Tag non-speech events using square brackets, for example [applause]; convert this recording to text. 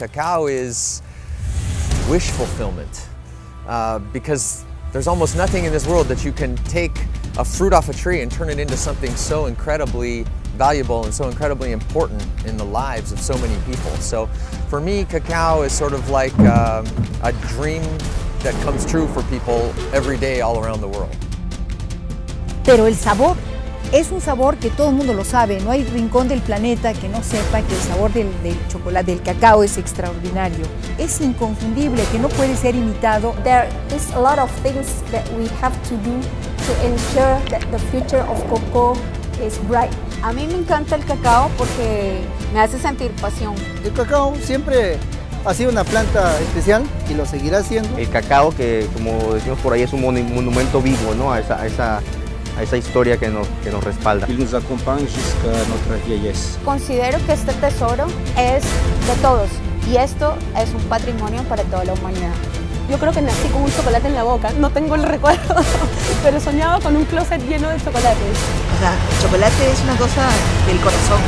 cacao is wish fulfillment uh, because there's almost nothing in this world that you can take a fruit off a tree and turn it into something so incredibly valuable and so incredibly important in the lives of so many people. So for me, cacao is sort of like uh, a dream that comes true for people every day all around the world. Pero el sabor es un sabor que todo el mundo lo sabe, no hay rincón del planeta que no sepa que el sabor del, del, chocolate, del cacao es extraordinario. Es inconfundible, que no puede ser imitado. There is a lot of things that we have to do to ensure that the future of cocoa is bright. A mí me encanta el cacao porque me hace sentir pasión. El cacao siempre ha sido una planta especial y lo seguirá siendo. El cacao que, como decimos por ahí, es un monumento vivo ¿no? a, esa, a, esa, a esa historia que nos, que nos respalda. Il nous accompagne jusqu'à notre vieillesse. Considero que este tesoro es de todos y esto es un patrimonio para toda la humanidad. Yo creo que nací con un chocolate en la boca, no tengo el [laughs] recuerdo, pero soñaba con un closet lleno de chocolates. O sea, el chocolate es una cosa del corazón.